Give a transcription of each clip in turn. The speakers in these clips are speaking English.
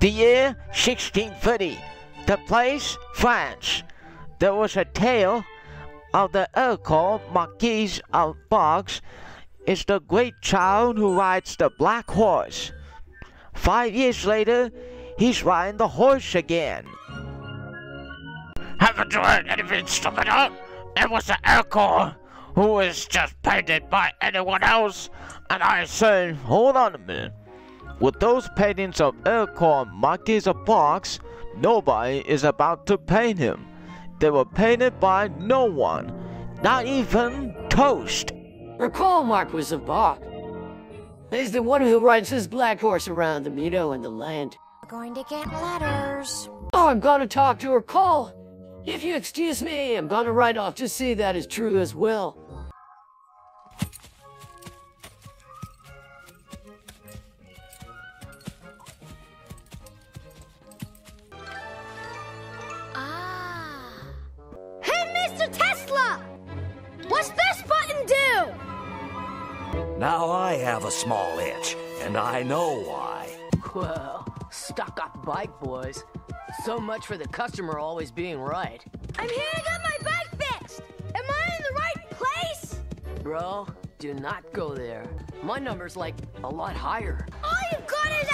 The year 1630. The place, France. There was a tale of the Earl Marquis of Baux is the great child who rides the black horse. Five years later, he's riding the horse again. Haven't you heard anything stupid up? It was the Earl who was just painted by anyone else, and I say, hold on a minute. With those paintings of Earl Marquis of Baux, nobody is about to paint him. They were painted by no one, not even Toast. Ercole Marquis of Baux. He's the one who rides his black horse around the meadow and the land. We're going to get letters. Oh, I'm gonna talk to Ercole. If you excuse me, I'm gonna write off to see that is true as well. What's this button do? Now I have a small itch, and I know why. Well, stuck up bike boys. So much for the customer always being right. I'm here to get my bike fixed. Am I in the right place? Bro, do not go there. My number's like a lot higher. All you got is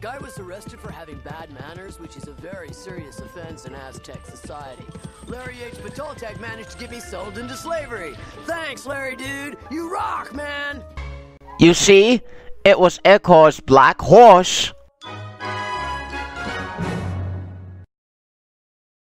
Like I was arrested for having bad manners, which is a very serious offense in Aztec society. Larry H. Patoltec managed to get me sold into slavery. Thanks, Larry dude. You rock, man. You see, it was Echo's black horse.